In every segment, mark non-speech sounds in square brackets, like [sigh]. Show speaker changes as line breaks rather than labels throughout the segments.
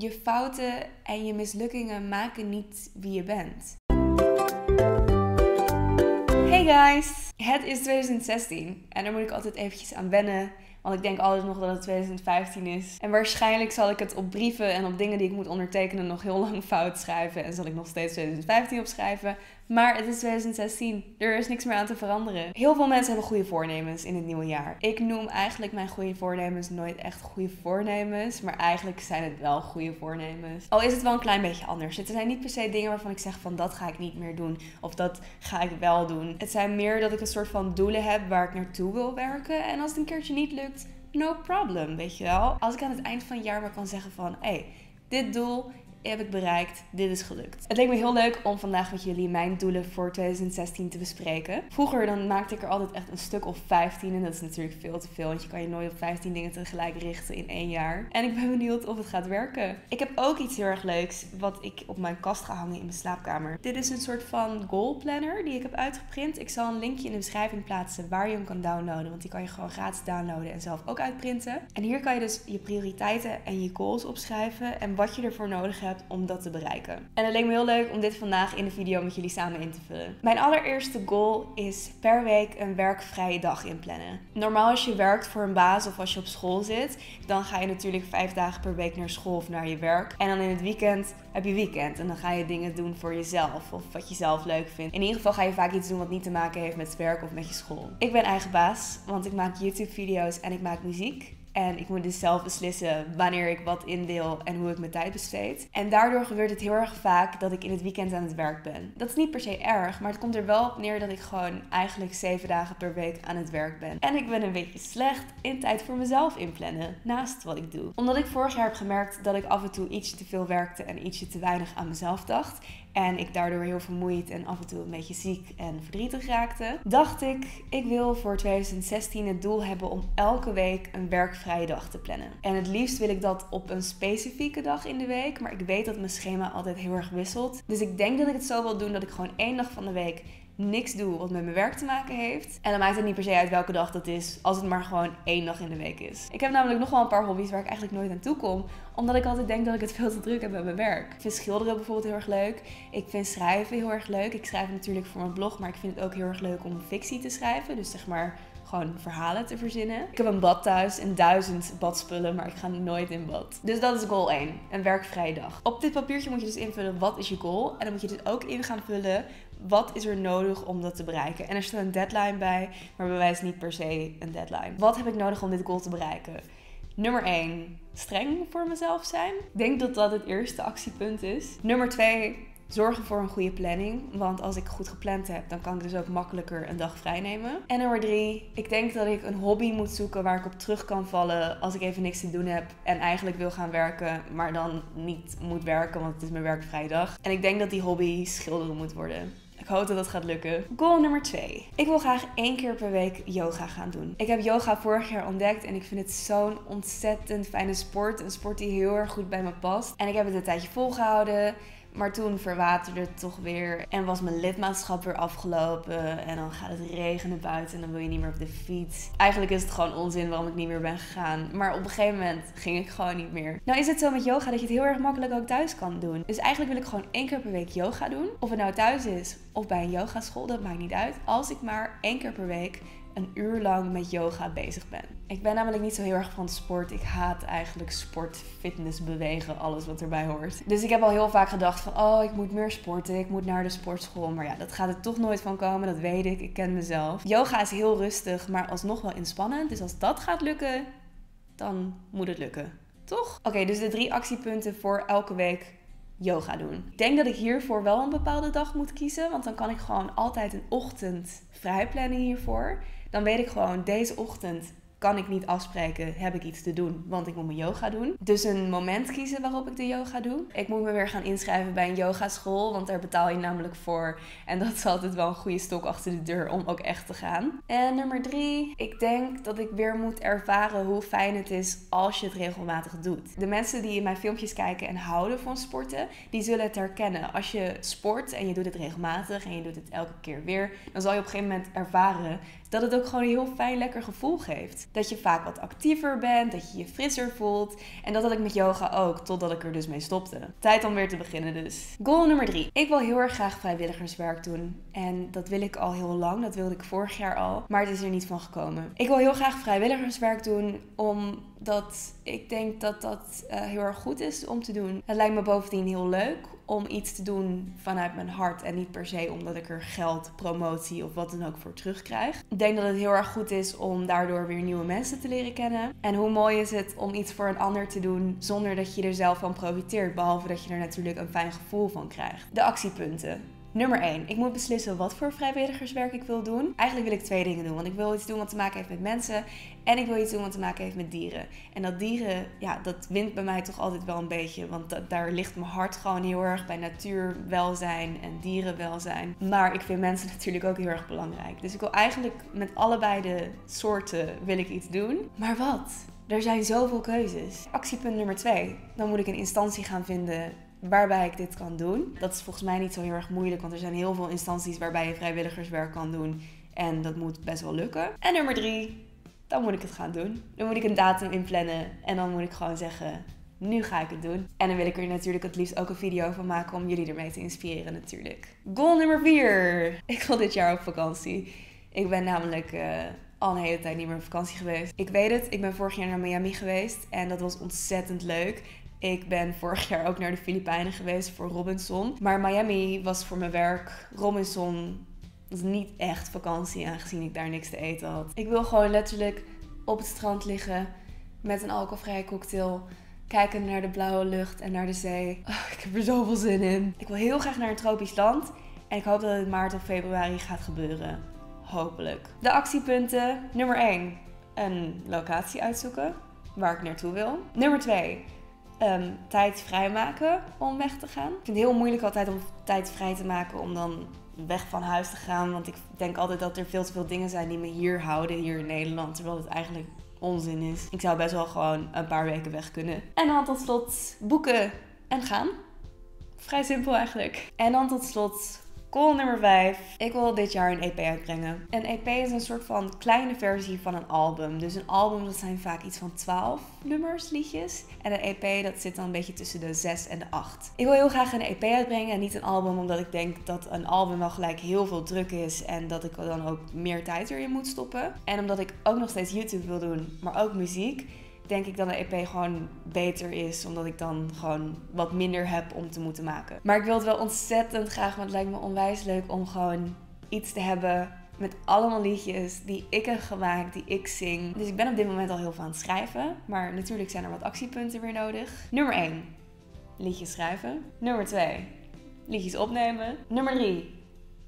Je fouten en je mislukkingen maken niet wie je bent. Hey guys! Het is 2016 en daar moet ik altijd eventjes aan wennen. Want ik denk altijd nog dat het 2015 is. En waarschijnlijk zal ik het op brieven en op dingen die ik moet ondertekenen nog heel lang fout schrijven. En zal ik nog steeds 2015 opschrijven. Maar het is 2016. Er is niks meer aan te veranderen. Heel veel mensen hebben goede voornemens in het nieuwe jaar. Ik noem eigenlijk mijn goede voornemens nooit echt goede voornemens. Maar eigenlijk zijn het wel goede voornemens. Al is het wel een klein beetje anders. Het zijn niet per se dingen waarvan ik zeg van dat ga ik niet meer doen. Of dat ga ik wel doen. Het zijn meer dat ik een soort van doelen heb waar ik naartoe wil werken. En als het een keertje niet lukt, no problem, weet je wel. Als ik aan het eind van het jaar maar kan zeggen van... hé, hey, dit doel heb ik bereikt, dit is gelukt. Het leek me heel leuk om vandaag met jullie mijn doelen voor 2016 te bespreken. Vroeger dan maakte ik er altijd echt een stuk of 15 en dat is natuurlijk veel te veel, want je kan je nooit op 15 dingen tegelijk richten in één jaar. En ik ben benieuwd of het gaat werken. Ik heb ook iets heel erg leuks wat ik op mijn kast ga hangen in mijn slaapkamer. Dit is een soort van goal planner die ik heb uitgeprint. Ik zal een linkje in de beschrijving plaatsen waar je hem kan downloaden, want die kan je gewoon gratis downloaden en zelf ook uitprinten. En hier kan je dus je prioriteiten en je goals opschrijven en wat je ervoor nodig hebt om dat te bereiken. En het leek me heel leuk om dit vandaag in de video met jullie samen in te vullen. Mijn allereerste goal is per week een werkvrije dag inplannen. Normaal als je werkt voor een baas of als je op school zit, dan ga je natuurlijk vijf dagen per week naar school of naar je werk. En dan in het weekend heb je weekend en dan ga je dingen doen voor jezelf of wat je zelf leuk vindt. In ieder geval ga je vaak iets doen wat niet te maken heeft met het werk of met je school. Ik ben eigen baas, want ik maak YouTube video's en ik maak muziek. En ik moet dus zelf beslissen wanneer ik wat indeel en hoe ik mijn tijd besteed. En daardoor gebeurt het heel erg vaak dat ik in het weekend aan het werk ben. Dat is niet per se erg, maar het komt er wel op neer dat ik gewoon eigenlijk zeven dagen per week aan het werk ben. En ik ben een beetje slecht in tijd voor mezelf inplannen, naast wat ik doe. Omdat ik vorig jaar heb gemerkt dat ik af en toe ietsje te veel werkte en ietsje te weinig aan mezelf dacht. En ik daardoor heel vermoeid en af en toe een beetje ziek en verdrietig raakte. Dacht ik, ik wil voor 2016 het doel hebben om elke week een werkvrije dag te plannen. En het liefst wil ik dat op een specifieke dag in de week. Maar ik weet dat mijn schema altijd heel erg wisselt. Dus ik denk dat ik het zo wil doen dat ik gewoon één dag van de week niks doe wat met mijn werk te maken heeft. En dan maakt het niet per se uit welke dag dat is, als het maar gewoon één dag in de week is. Ik heb namelijk nog wel een paar hobby's waar ik eigenlijk nooit aan toe kom, omdat ik altijd denk dat ik het veel te druk heb met mijn werk. Ik vind schilderen bijvoorbeeld heel erg leuk. Ik vind schrijven heel erg leuk. Ik schrijf natuurlijk voor mijn blog, maar ik vind het ook heel erg leuk om fictie te schrijven. Dus zeg maar gewoon verhalen te verzinnen. Ik heb een bad thuis en duizend badspullen, maar ik ga nooit in bad. Dus dat is goal 1, een werkvrije dag. Op dit papiertje moet je dus invullen wat is je goal. En dan moet je dus ook in gaan vullen wat is er nodig om dat te bereiken. En er staat een deadline bij, maar bij niet per se een deadline. Wat heb ik nodig om dit goal te bereiken? Nummer 1, streng voor mezelf zijn. Ik denk dat dat het eerste actiepunt is. Nummer 2, zorgen voor een goede planning. Want als ik goed gepland heb, dan kan ik dus ook makkelijker een dag vrij nemen. En nummer drie, ik denk dat ik een hobby moet zoeken waar ik op terug kan vallen als ik even niks te doen heb en eigenlijk wil gaan werken, maar dan niet moet werken, want het is mijn werkvrije dag. En ik denk dat die hobby schilderen moet worden. Hoop dat dat gaat lukken. Goal nummer 2. Ik wil graag één keer per week yoga gaan doen. Ik heb yoga vorig jaar ontdekt en ik vind het zo'n ontzettend fijne sport. Een sport die heel erg goed bij me past. En ik heb het een tijdje volgehouden. Maar toen verwaterde het toch weer en was mijn lidmaatschap weer afgelopen. En dan gaat het regenen buiten en dan wil je niet meer op de fiets. Eigenlijk is het gewoon onzin waarom ik niet meer ben gegaan. Maar op een gegeven moment ging ik gewoon niet meer. Nou is het zo met yoga dat je het heel erg makkelijk ook thuis kan doen. Dus eigenlijk wil ik gewoon één keer per week yoga doen. Of het nou thuis is of bij een yogaschool, dat maakt niet uit. Als ik maar één keer per week een uur lang met yoga bezig ben. Ik ben namelijk niet zo heel erg van sport. Ik haat eigenlijk sport, fitness, bewegen, alles wat erbij hoort. Dus ik heb al heel vaak gedacht van, oh, ik moet meer sporten, ik moet naar de sportschool. Maar ja, dat gaat er toch nooit van komen, dat weet ik. Ik ken mezelf. Yoga is heel rustig, maar alsnog wel inspannend. Dus als dat gaat lukken, dan moet het lukken. Toch? Oké, dus de drie actiepunten voor elke week yoga doen. Ik denk dat ik hiervoor wel een bepaalde dag moet kiezen, want dan kan ik gewoon altijd een ochtend vrij plannen hiervoor dan weet ik gewoon, deze ochtend kan ik niet afspreken, heb ik iets te doen, want ik moet mijn yoga doen. Dus een moment kiezen waarop ik de yoga doe. Ik moet me weer gaan inschrijven bij een yogaschool, want daar betaal je namelijk voor. En dat is altijd wel een goede stok achter de deur om ook echt te gaan. En nummer drie, ik denk dat ik weer moet ervaren hoe fijn het is als je het regelmatig doet. De mensen die in mijn filmpjes kijken en houden van sporten, die zullen het herkennen. Als je sport en je doet het regelmatig en je doet het elke keer weer, dan zal je op een gegeven moment ervaren dat het ook gewoon een heel fijn, lekker gevoel geeft. Dat je vaak wat actiever bent, dat je je frisser voelt. En dat had ik met yoga ook, totdat ik er dus mee stopte. Tijd om weer te beginnen dus. Goal nummer drie. Ik wil heel erg graag vrijwilligerswerk doen. En dat wil ik al heel lang. Dat wilde ik vorig jaar al. Maar het is er niet van gekomen. Ik wil heel graag vrijwilligerswerk doen omdat ik denk dat dat uh, heel erg goed is om te doen. Het lijkt me bovendien heel leuk om iets te doen vanuit mijn hart en niet per se omdat ik er geld, promotie of wat dan ook voor terugkrijg. Ik denk dat het heel erg goed is om daardoor weer nieuwe mensen te leren kennen. En hoe mooi is het om iets voor een ander te doen zonder dat je er zelf van profiteert, behalve dat je er natuurlijk een fijn gevoel van krijgt. De actiepunten. Nummer 1. Ik moet beslissen wat voor vrijwilligerswerk ik wil doen. Eigenlijk wil ik twee dingen doen. Want ik wil iets doen wat te maken heeft met mensen. En ik wil iets doen wat te maken heeft met dieren. En dat dieren, ja, dat wint bij mij toch altijd wel een beetje. Want daar ligt mijn hart gewoon heel erg bij natuurwelzijn en dierenwelzijn. Maar ik vind mensen [laughs] natuurlijk ook heel erg belangrijk. Dus ik wil eigenlijk met allebei de soorten wil ik iets doen. Maar wat? Er zijn zoveel keuzes. Actiepunt nummer 2. Dan moet ik een instantie gaan vinden waarbij ik dit kan doen. Dat is volgens mij niet zo heel erg moeilijk, want er zijn heel veel instanties waarbij je vrijwilligerswerk kan doen. En dat moet best wel lukken. En nummer drie, dan moet ik het gaan doen. Dan moet ik een datum inplannen en dan moet ik gewoon zeggen, nu ga ik het doen. En dan wil ik er natuurlijk het liefst ook een video van maken om jullie ermee te inspireren natuurlijk. Goal nummer 4. Ik wil dit jaar op vakantie. Ik ben namelijk uh, al een hele tijd niet meer op vakantie geweest. Ik weet het, ik ben vorig jaar naar Miami geweest en dat was ontzettend leuk. Ik ben vorig jaar ook naar de Filipijnen geweest voor Robinson. Maar Miami was voor mijn werk. Robinson was niet echt vakantie, aangezien ik daar niks te eten had. Ik wil gewoon letterlijk op het strand liggen met een alcoholvrije cocktail. Kijken naar de blauwe lucht en naar de zee. Ik heb er zoveel zin in. Ik wil heel graag naar een tropisch land. En ik hoop dat het maart of februari gaat gebeuren. Hopelijk. De actiepunten. Nummer 1. Een locatie uitzoeken waar ik naartoe wil. Nummer 2 um, tijd vrijmaken om weg te gaan. Ik vind het heel moeilijk altijd om tijd vrij te maken om dan weg van huis te gaan. Want ik denk altijd dat er veel te veel dingen zijn die me hier houden, hier in Nederland. Terwijl het eigenlijk onzin is. Ik zou best wel gewoon een paar weken weg kunnen. En dan tot slot boeken en gaan. Vrij simpel eigenlijk. En dan tot slot Goal nummer 5. Ik wil dit jaar een EP uitbrengen. Een EP is een soort van kleine versie van een album. Dus een album dat zijn vaak iets van 12 nummers, liedjes. En een EP dat zit dan een beetje tussen de 6 en de 8. Ik wil heel graag een EP uitbrengen en niet een album omdat ik denk dat een album wel gelijk heel veel druk is. En dat ik dan ook meer tijd erin moet stoppen. En omdat ik ook nog steeds YouTube wil doen, maar ook muziek denk ik dat een EP gewoon beter is. Omdat ik dan gewoon wat minder heb om te moeten maken. Maar ik wil het wel ontzettend graag, want het lijkt me onwijs leuk om gewoon iets te hebben met allemaal liedjes die ik heb gemaakt, die ik zing. Dus ik ben op dit moment al heel veel aan het schrijven. Maar natuurlijk zijn er wat actiepunten weer nodig. Nummer 1. Liedjes schrijven. Nummer 2. Liedjes opnemen. Nummer 3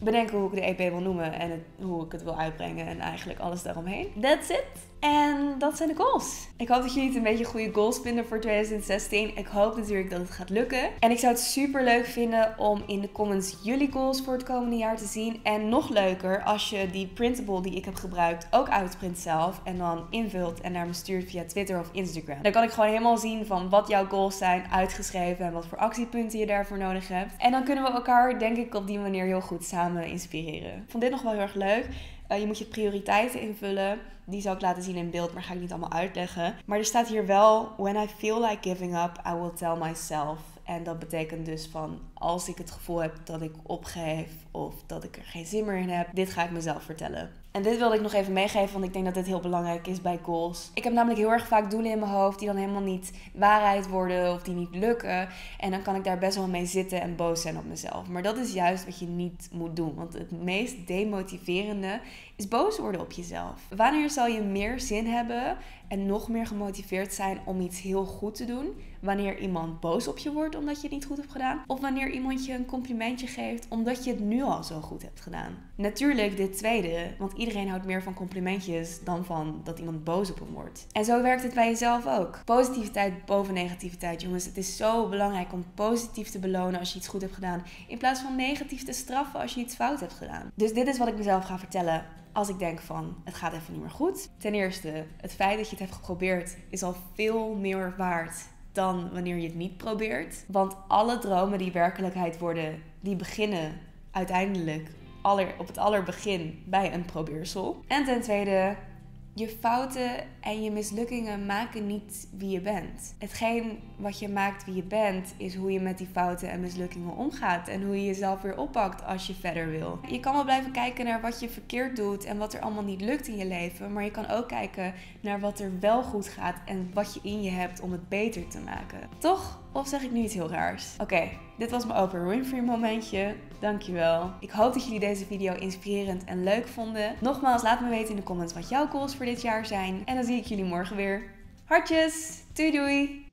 bedenken hoe ik de EP wil noemen en hoe ik het wil uitbrengen en eigenlijk alles daaromheen. That's it. En dat zijn de goals. Ik hoop dat jullie het een beetje goede goals vinden voor 2016. Ik hoop natuurlijk dat het gaat lukken. En ik zou het super leuk vinden om in de comments jullie goals voor het komende jaar te zien. En nog leuker als je die printable die ik heb gebruikt ook uitprint zelf. En dan invult en naar me stuurt via Twitter of Instagram. Dan kan ik gewoon helemaal zien van wat jouw goals zijn uitgeschreven en wat voor actiepunten je daarvoor nodig hebt. En dan kunnen we elkaar denk ik op die manier heel goed samen inspireren. Vond dit nog wel heel erg leuk. Uh, je moet je prioriteiten invullen. Die zal ik laten zien in beeld, maar ga ik niet allemaal uitleggen. Maar er staat hier wel: When I feel like giving up, I will tell myself. En dat betekent dus van als ik het gevoel heb dat ik opgeef of dat ik er geen zin meer in heb, dit ga ik mezelf vertellen. En dit wilde ik nog even meegeven, want ik denk dat dit heel belangrijk is bij goals. Ik heb namelijk heel erg vaak doelen in mijn hoofd die dan helemaal niet waarheid worden of die niet lukken. En dan kan ik daar best wel mee zitten en boos zijn op mezelf. Maar dat is juist wat je niet moet doen. Want het meest demotiverende is boos worden op jezelf. Wanneer zal je meer zin hebben en nog meer gemotiveerd zijn om iets heel goed te doen? Wanneer iemand boos op je wordt omdat je het niet goed hebt gedaan? Of wanneer iemand je een complimentje geeft omdat je het nu al zo goed hebt gedaan? Natuurlijk dit tweede, want iedereen houdt meer van complimentjes dan van dat iemand boos op hem wordt. En zo werkt het bij jezelf ook. Positiviteit boven negativiteit, jongens. Het is zo belangrijk om positief te belonen als je iets goed hebt gedaan, in plaats van negatief te straffen als je iets fout hebt gedaan. Dus dit is wat ik mezelf ga vertellen als ik denk van het gaat even niet meer goed. Ten eerste, het feit dat je het hebt geprobeerd is al veel meer waard dan wanneer je het niet probeert. Want alle dromen die werkelijkheid worden, die beginnen uiteindelijk aller, op het allerbegin bij een probeersel. En ten tweede, je fouten en je mislukkingen maken niet wie je bent. Hetgeen wat je maakt wie je bent, is hoe je met die fouten en mislukkingen omgaat. En hoe je jezelf weer oppakt als je verder wil. Je kan wel blijven kijken naar wat je verkeerd doet en wat er allemaal niet lukt in je leven. Maar je kan ook kijken naar wat er wel goed gaat en wat je in je hebt om het beter te maken. Toch? Of zeg ik nu iets heel raars? Oké, dit was mijn Oprah Winfrey momentje. Dankjewel. Ik hoop dat jullie deze video inspirerend en leuk vonden. Nogmaals, laat me weten in de comments wat jouw goals voor dit jaar zijn. En dan zie ik jullie morgen weer. Hartjes! Doei doei!